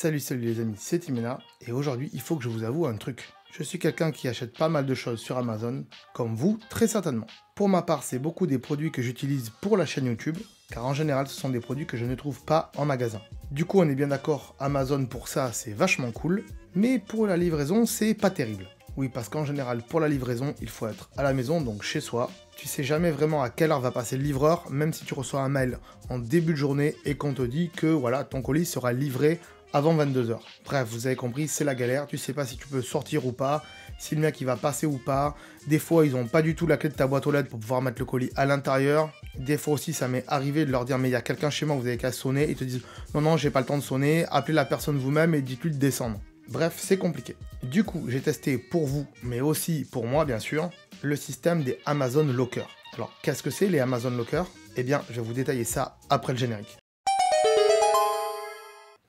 Salut, salut les amis, c'est Timena et aujourd'hui il faut que je vous avoue un truc. Je suis quelqu'un qui achète pas mal de choses sur Amazon, comme vous très certainement. Pour ma part, c'est beaucoup des produits que j'utilise pour la chaîne YouTube, car en général ce sont des produits que je ne trouve pas en magasin. Du coup on est bien d'accord, Amazon pour ça c'est vachement cool, mais pour la livraison c'est pas terrible. Oui, parce qu'en général, pour la livraison, il faut être à la maison, donc chez soi. Tu sais jamais vraiment à quelle heure va passer le livreur, même si tu reçois un mail en début de journée et qu'on te dit que voilà, ton colis sera livré avant 22h. Bref, vous avez compris, c'est la galère, tu sais pas si tu peux sortir ou pas, si le mec il va passer ou pas. Des fois, ils ont pas du tout la clé de ta boîte aux lettres pour pouvoir mettre le colis à l'intérieur. Des fois aussi, ça m'est arrivé de leur dire mais il y a quelqu'un chez moi, vous avez qu'à sonner. Ils te disent non non, j'ai pas le temps de sonner, appelez la personne vous-même et dites-lui de descendre. Bref, c'est compliqué. Du coup, j'ai testé pour vous, mais aussi pour moi, bien sûr, le système des Amazon Locker. Alors, qu'est-ce que c'est les Amazon Locker? Eh bien, je vais vous détailler ça après le générique.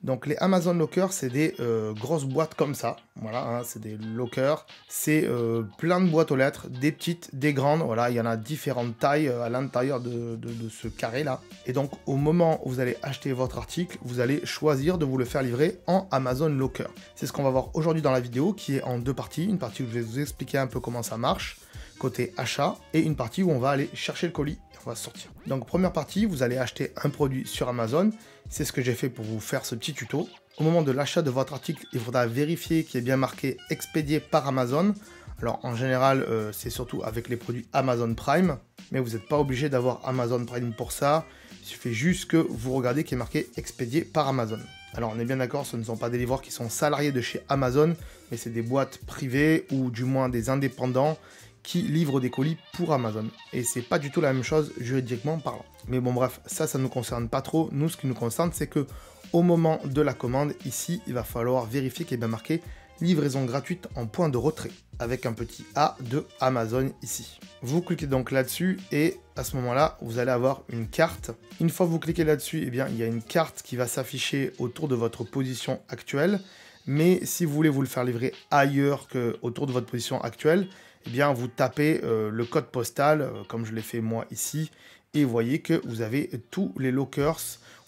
Donc les Amazon Lockers, c'est des euh, grosses boîtes comme ça. Voilà, hein, c'est des lockers. C'est euh, plein de boîtes aux lettres, des petites, des grandes. Voilà, il y en a différentes tailles euh, à l'intérieur de, de, ce carré-là. Et donc au moment où vous allez acheter votre article, vous allez choisir de vous le faire livrer en Amazon Locker. C'est ce qu'on va voir aujourd'hui dans la vidéo, qui est en deux parties. Une partie où je vais vous expliquer un peu comment ça marche côté achat et une partie où on va aller chercher le colis et on va sortir. Donc première partie, vous allez acheter un produit sur Amazon. C'est ce que j'ai fait pour vous faire ce petit tuto. Au moment de l'achat de votre article, il faudra vérifier qu'il est bien marqué expédié par Amazon. Alors en général, euh, c'est surtout avec les produits Amazon Prime, mais vous n'êtes pas obligé d'avoir Amazon Prime pour ça. Il suffit juste que vous regardez qu'il est marqué expédié par Amazon. Alors on est bien d'accord, ce ne sont pas des livreurs qui sont salariés de chez Amazon, mais c'est des boîtes privées ou du moins des indépendants qui livrent des colis pour Amazon. Et c'est pas du tout la même chose juridiquement parlant. Mais bon bref, ça, ça nous concerne pas trop. Nous, ce qui nous concerne, c'est que au moment de la commande, ici, il va falloir vérifier qu'il est bien marqué livraison gratuite en point de retrait avec un petit A de Amazon ici. Vous cliquez donc là-dessus et à ce moment-là, vous allez avoir une carte. Une fois que vous cliquez là-dessus, eh bien, il y a une carte qui va s'afficher autour de votre position actuelle. Mais si vous voulez vous le faire livrer ailleurs que autour de votre position actuelle, eh bien vous tapez euh, le code postal, euh, comme je l'ai fait moi ici, et vous voyez que vous avez tous les lockers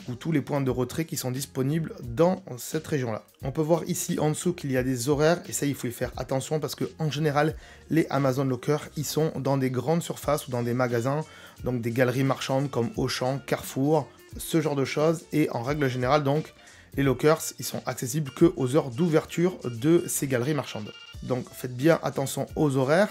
ou tous les points de retrait qui sont disponibles dans cette région-là. On peut voir ici en dessous qu'il y a des horaires, et ça il faut y faire attention parce que en général, les Amazon Lockers, ils sont dans des grandes surfaces ou dans des magasins, donc des galeries marchandes comme Auchan, Carrefour, ce genre de choses, et en règle générale donc, les lockers, ils sont accessibles que aux heures d'ouverture de ces galeries marchandes. Donc faites bien attention aux horaires.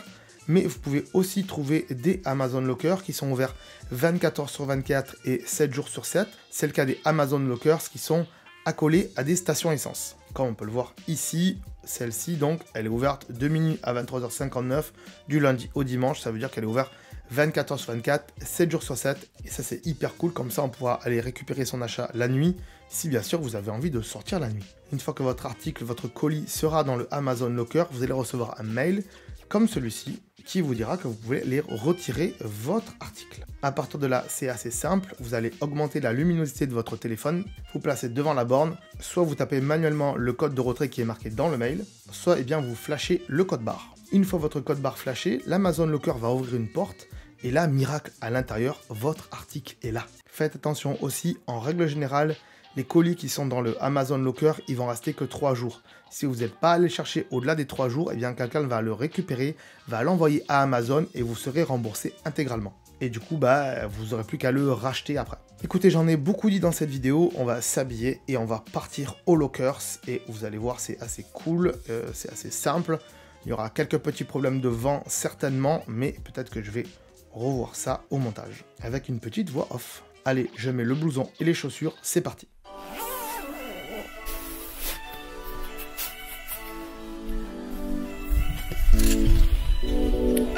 Mais vous pouvez aussi trouver des Amazon Lockers qui sont ouverts 24 heures sur 24 et 7 jours sur 7. C'est le cas des Amazon Lockers qui sont accolés à des stations essence. Comme on peut le voir ici, celle-ci donc, elle est ouverte de minuit à 23h59 du lundi au dimanche. Ça veut dire qu'elle est ouverte 24 h sur 24, 7 jours sur 7. Et ça, c'est hyper cool. Comme ça, on pourra aller récupérer son achat la nuit, si bien sûr vous avez envie de sortir la nuit. Une fois que votre article, votre colis sera dans le Amazon Locker, vous allez recevoir un mail comme celui-ci qui vous dira que vous pouvez aller retirer votre article. À partir de là, c'est assez simple. Vous allez augmenter la luminosité de votre téléphone, vous placez devant la borne, soit vous tapez manuellement le code de retrait qui est marqué dans le mail, soit eh bien vous flashez le code barre. Une fois votre code barre flashé, l'Amazon Locker va ouvrir une porte et là, miracle à l'intérieur, votre article est là. Faites attention aussi, en règle générale, les colis qui sont dans le Amazon Locker, ils vont rester que 3 jours. Si vous n'êtes pas allé chercher au-delà des 3 jours, eh bien quelqu'un va le récupérer, va l'envoyer à Amazon et vous serez remboursé intégralement. Et du coup, bah, vous n'aurez plus qu'à le racheter après. Écoutez, j'en ai beaucoup dit dans cette vidéo, on va s'habiller et on va partir au Lockers. Et vous allez voir, c'est assez cool, euh, c'est assez simple. Il y aura quelques petits problèmes de vent certainement, mais peut-être que je vais revoir ça au montage, avec une petite voix off. Allez, je mets le blouson et les chaussures, c'est parti.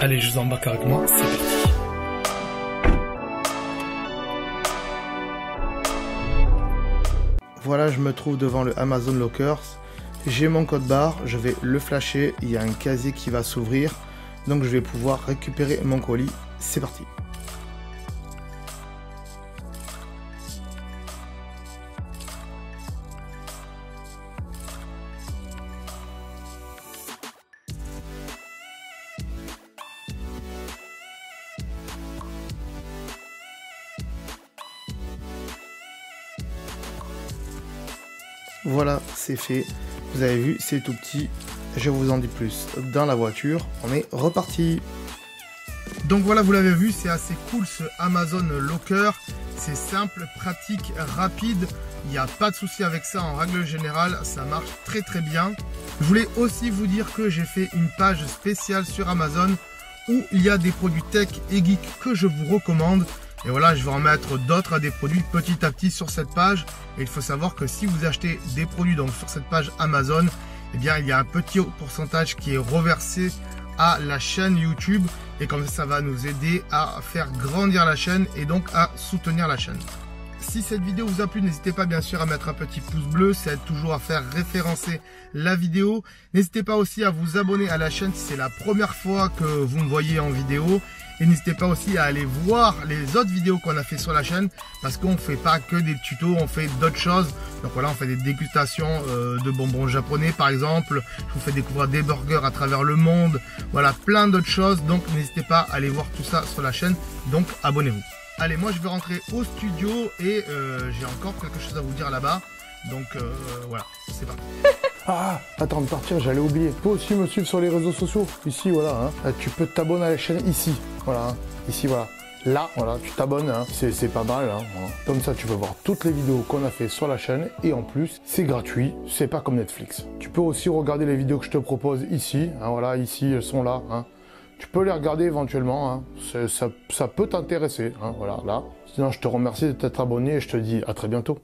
Allez, je vous embarque avec moi, c'est parti. Voilà, je me trouve devant le Amazon Lockers. J'ai mon code barre, je vais le flasher, il y a un casier qui va s'ouvrir. Donc je vais pouvoir récupérer mon colis. C'est parti. Voilà, c'est fait. Vous avez vu, c'est tout petit. Je vous en dis plus dans la voiture. On est reparti. Donc voilà, vous l'avez vu, c'est assez cool ce Amazon Locker. C'est simple, pratique, rapide. Il n'y a pas de souci avec ça en règle générale. Ça marche très très bien. Je voulais aussi vous dire que j'ai fait une page spéciale sur Amazon où il y a des produits tech et geek que je vous recommande. Et voilà, je vais en mettre d'autres à des produits petit à petit sur cette page. Et il faut savoir que si vous achetez des produits donc sur cette page Amazon, eh bien il y a un petit pourcentage qui est reversé à la chaîne YouTube et comme ça, ça va nous aider à faire grandir la chaîne et donc à soutenir la chaîne. Si cette vidéo vous a plu, n'hésitez pas bien sûr à mettre un petit pouce bleu, aide toujours à faire référencer la vidéo. N'hésitez pas aussi à vous abonner à la chaîne si c'est la première fois que vous me voyez en vidéo. Et n'hésitez pas aussi à aller voir les autres vidéos qu'on a fait sur la chaîne parce qu'on ne fait pas que des tutos, on fait d'autres choses. Donc voilà, on fait des dégustations euh, de bonbons japonais par exemple. Je vous fais découvrir des burgers à travers le monde. Voilà, plein d'autres choses. Donc n'hésitez pas à aller voir tout ça sur la chaîne. Donc abonnez-vous. Allez, moi je vais rentrer au studio et euh, j'ai encore quelque chose à vous dire là-bas. Donc euh, voilà, c'est parti. Ah, attends de partir, j'allais oublier. Tu peux aussi me suivre sur les réseaux sociaux. Ici, voilà. Hein. Euh, tu peux t'abonner à la chaîne ici. Voilà. Hein. Ici, voilà. Là, voilà, tu t'abonnes, hein. c'est pas mal. Hein. Comme ça, tu peux voir toutes les vidéos qu'on a fait sur la chaîne. Et en plus, c'est gratuit, c'est pas comme Netflix. Tu peux aussi regarder les vidéos que je te propose ici. Voilà, ici, elles sont là. Tu peux les regarder éventuellement. Ça, ça, peut t'intéresser. Voilà, là. Sinon, je te remercie de t'être abonné et je te dis à très bientôt.